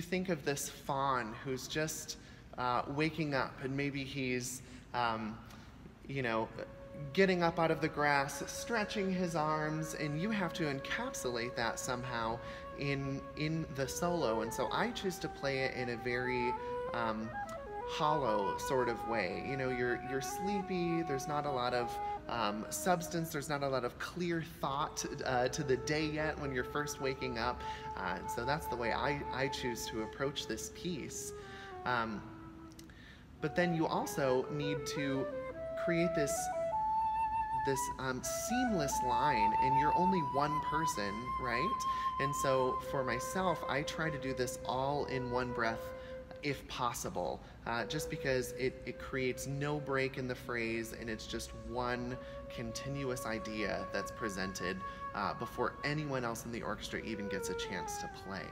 think of this faun who's just uh, waking up and maybe he's, um, you know, getting up out of the grass, stretching his arms, and you have to encapsulate that somehow in in the solo. And so I choose to play it in a very um, hollow sort of way. You know, you're you're sleepy. There's not a lot of um, substance. There's not a lot of clear thought uh, to the day yet when you're first waking up. Uh, so that's the way I, I choose to approach this piece. Um, but then you also need to create this this um, seamless line and you're only one person right and so for myself i try to do this all in one breath if possible uh, just because it, it creates no break in the phrase and it's just one continuous idea that's presented uh, before anyone else in the orchestra even gets a chance to play